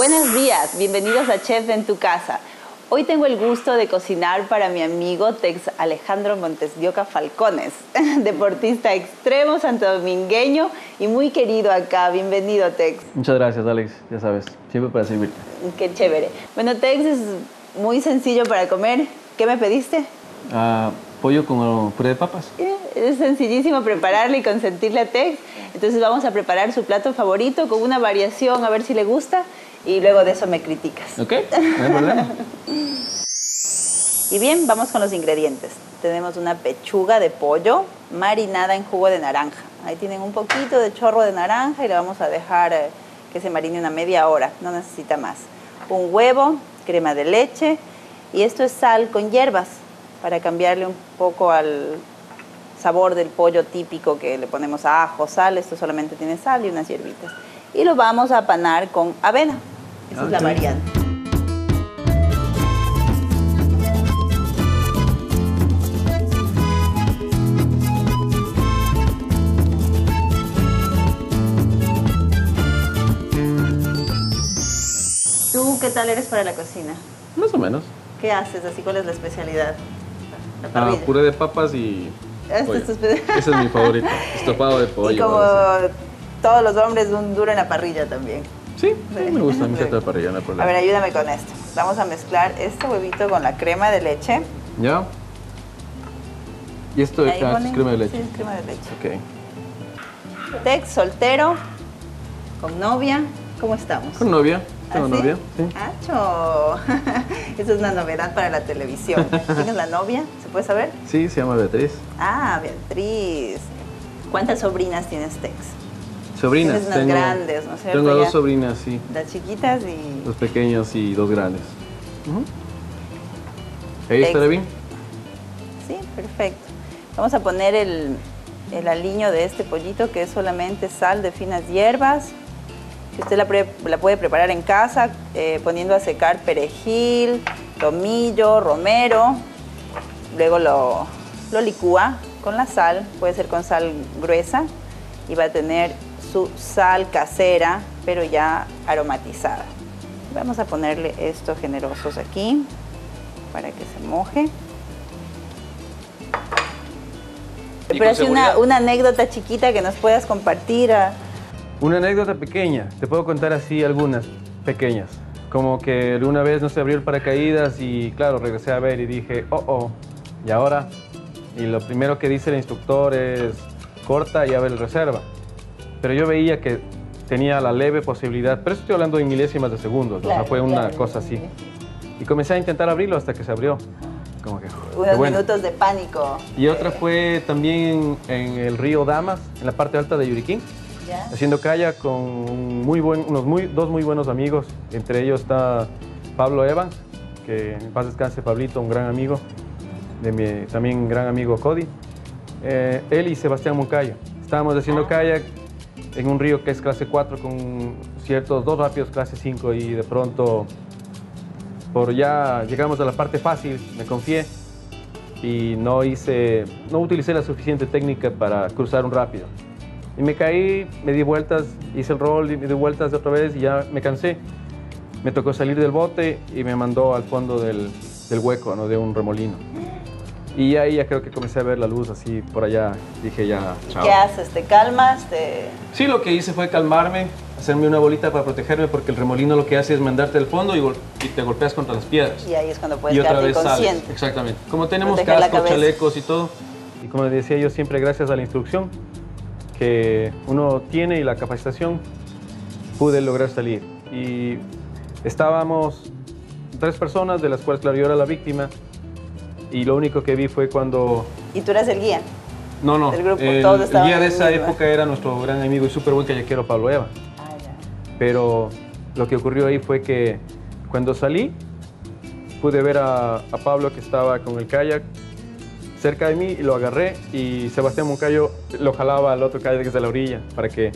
Buenos días, bienvenidos a Chef en tu casa. Hoy tengo el gusto de cocinar para mi amigo Tex Alejandro Montes Falcones, deportista extremo santodomingueño y muy querido acá. Bienvenido, Tex. Muchas gracias, Alex. Ya sabes, siempre para servirte. Qué chévere. Bueno, Tex es muy sencillo para comer. ¿Qué me pediste? Ah, pollo con puré de papas. Eh, es sencillísimo prepararle y consentirle a Tex. Entonces vamos a preparar su plato favorito con una variación a ver si le gusta y luego de eso me criticas. Ok, no hay problema. y bien, vamos con los ingredientes. Tenemos una pechuga de pollo marinada en jugo de naranja. Ahí tienen un poquito de chorro de naranja y le vamos a dejar eh, que se marine una media hora, no necesita más. Un huevo, crema de leche y esto es sal con hierbas para cambiarle un poco al sabor del pollo típico que le ponemos ajo, sal, esto solamente tiene sal y unas hierbitas. Y lo vamos a panar con avena. Esa es la variante. ¿Tú qué tal eres para la cocina? Más o menos. ¿Qué haces? Así, ¿cuál es la especialidad? La ah, puré de papas y este Ese es mi favorito, estofado de pollo. Y como todos los hombres, un duro en la parrilla también. Sí, me gusta, me encanta la parrilla, no hay problema. A ver, ayúdame con esto. Vamos a mezclar este huevito con la crema de leche. ¿Ya? ¿Y esto es crema de leche? Sí, crema de leche. Ok. Tex, soltero, con novia, ¿cómo estamos? Con novia. Tengo ¿Ah, novia, sí. ¡Acho! Eso es una novedad para la televisión. ¿Tienes la novia? ¿Se puede saber? Sí, se llama Beatriz. Ah, Beatriz. ¿Cuántas sobrinas tienes, Tex? Sobrinas. Tienes unas grandes, ¿no es cierto? Tengo dos sobrinas, sí. Las chiquitas y... Dos pequeños y dos grandes. ¿Ahí estará bien? Sí, perfecto. Vamos a poner el, el aliño de este pollito que es solamente sal de finas hierbas, Usted la, puede preparar en casa eh, poniendo a secar perejil, tomillo, romero. Luego lo, lo licúa con la sal, puede ser con sal gruesa y va a tener su sal casera, pero ya aromatizada. Vamos a ponerle estos generosos aquí para que se moje. Pero es una, una anécdota chiquita que nos puedas compartir. A, una anécdota pequeña, te puedo contar así algunas pequeñas. Como que una vez no se abrió el paracaídas y claro, regresé a ver y dije, oh, oh, ¿y ahora? Y lo primero que dice el instructor es, corta y abre el reserva. Pero yo veía que tenía la leve posibilidad, pero estoy hablando de milésimas de segundos, o sea, fue una cosa así. Y comencé a intentar abrirlo hasta que se abrió. Como que, Unos minutos de pánico. Y otra fue también en el río Damas, en la parte alta de Yuriquín haciendo kayak con muy buen, unos muy, dos muy buenos amigos. Entre ellos está Pablo Evans, que en paz descanse Pablito, un gran amigo, de mi también gran amigo Cody. Eh, él y Sebastián Moncayo. Estábamos haciendo ah. kayak en un río que es clase 4 con ciertos dos rápidos clase 5 y de pronto por ya llegamos a la parte fácil, me confié y no hice, no utilicé la suficiente técnica para cruzar un rápido. Y me caí, me di vueltas, hice el rol y me di vueltas otra vez y ya me cansé. Me tocó salir del bote y me mandó al fondo del, del hueco, ¿no? De un remolino. Y ahí ya creo que comencé a ver la luz así por allá. Dije ya, chao. ¿Qué haces? ¿Te calmas? Sí, lo que hice fue calmarme, hacerme una bolita para protegerme porque el remolino lo que hace es mandarte al fondo y, y te golpeas contra las piedras. Y ahí es cuando puedes y otra vez Sales. Exactamente. Como tenemos cascos, chalecos y todo. Y como decía yo siempre, gracias a la instrucción, que uno tiene y la capacitación, pude lograr salir. Y estábamos tres personas, de las cuales, claro, yo era la víctima, y lo único que vi fue cuando... ¿Y tú eras el guía? No, no. El, grupo, el, todos el guía de esa época era nuestro gran amigo y súper buen callaquero Pablo Eva. Ah, ya. Pero lo que ocurrió ahí fue que cuando salí, pude ver a, a Pablo que estaba con el kayak cerca de mí y lo agarré y Sebastián Moncayo lo jalaba al otro kayak desde la orilla para que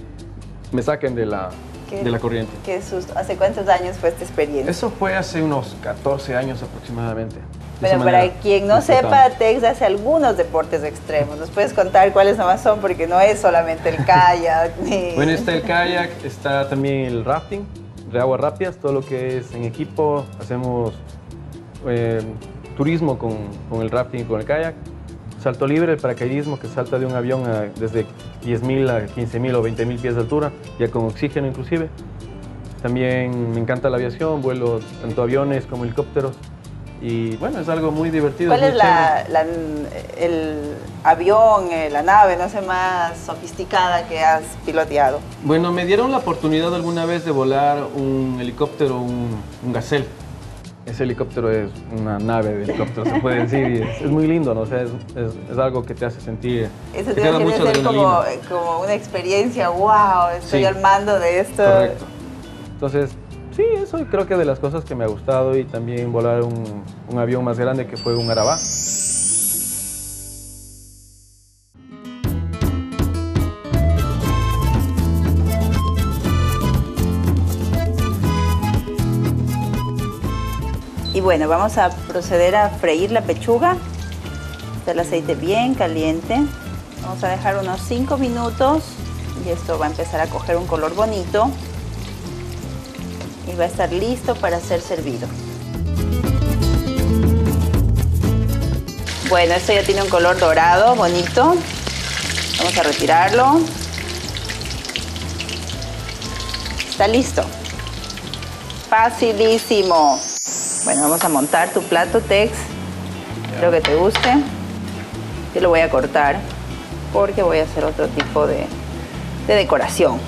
me saquen de la, de la corriente. ¿Qué ¿Hace cuántos años fue esta experiencia? Eso fue hace unos 14 años aproximadamente. Pero para quien no sepa, Tex hace algunos deportes extremos. ¿Nos puedes contar cuáles nomás son? Porque no es solamente el kayak. Bueno, está el kayak, está también el rafting, de aguas rápidas, todo lo que es en equipo, hacemos eh, turismo con, con, el rafting y con el kayak, salto libre, el paracaidismo que salta de un avión a, desde 10.000 a 15.000 o 20.000 pies de altura, ya con oxígeno inclusive. También me encanta la aviación, vuelo tanto aviones como helicópteros. Y bueno, es algo muy divertido. ¿Cuál es, la, el avión, eh, la nave, no sé, más sofisticada que has piloteado? Bueno, me dieron la oportunidad alguna vez de volar un helicóptero, un, un Gazelle. Ese helicóptero es una nave de helicóptero, se puede decir, es, muy lindo, ¿no? O sea, es, es, algo que te hace sentir... Eso te tiene que ser como, como, una experiencia, wow, estoy al mando de esto. Correcto. Entonces, sí, eso creo que de las cosas que me ha gustado y también volar un, avión más grande que fue un Arabá. Y bueno, vamos a proceder a freír la pechuga. Está el aceite bien caliente. Vamos a dejar unos 5 minutos y esto va a empezar a coger un color bonito y va a estar listo para ser servido. Bueno, esto ya tiene un color dorado, bonito. Vamos a retirarlo. Está listo. Facilísimo. Bueno, vamos a montar tu plato, Tex. Espero que te guste. Yo lo voy a cortar porque voy a hacer otro tipo de, de decoración,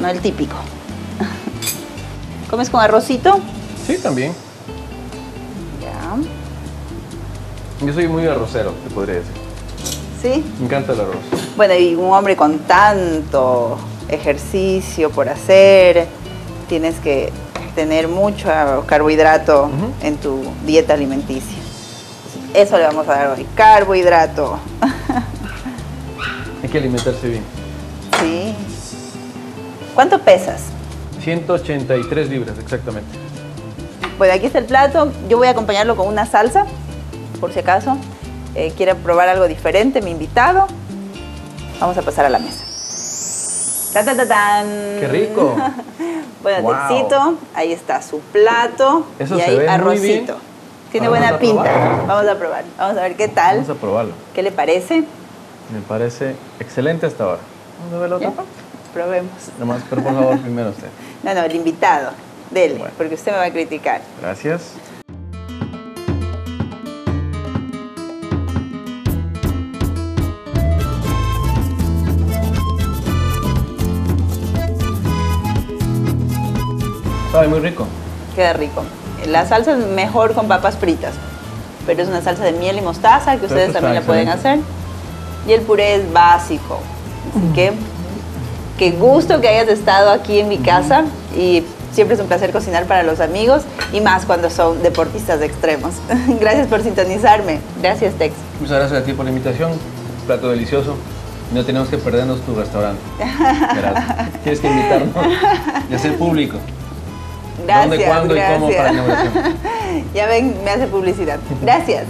no el típico. ¿Comes con arrocito? Sí, también. Ya. Yo soy muy arrocero, te podría decir. ¿Sí? Me encanta el arroz. Bueno, y un hombre con tanto ejercicio por hacer, tienes que tener mucho carbohidrato en tu dieta alimenticia. Eso le vamos a dar hoy, carbohidrato. Hay que alimentarse bien. Sí. ¿Cuánto pesas? 183 libras, exactamente. Bueno, aquí está el plato. Yo voy a acompañarlo con una salsa, por si acaso. Eh, quiere probar algo diferente, mi invitado. Vamos a pasar a la mesa. ¡Ta, ta, ta, tan! ¡Qué rico! bueno, wow. ahí está su plato. Eso y se ahí ve arrocito. Muy bien. Tiene buena pinta. Vamos a probar. Vamos a ver qué tal. Vamos a probarlo. ¿Qué le parece? Me parece excelente hasta ahora. Vamos a ver la otra parte. Probemos. Nomás, pero por favor, primero usted. No, no, el invitado. Dele, bueno. porque usted me va a criticar. Gracias. Sabe muy rico. Queda rico. La salsa es mejor con papas fritas, pero es una salsa de miel y mostaza que ustedes también la pueden hacer. Y el puré es básico. Así que qué gusto que hayas estado aquí en mi casa y siempre es un placer cocinar para los amigos y más cuando son deportistas de extremos. Gracias por sintonizarme. Gracias, Tex. Muchas gracias a ti por la invitación. Plato delicioso. No tenemos que perdernos tu restaurante. Tienes que invitarnos y hacer público. Gracias. ¿Dónde, cuándo gracias. y cómo para la inauguración? ya ven, me hace publicidad. Gracias.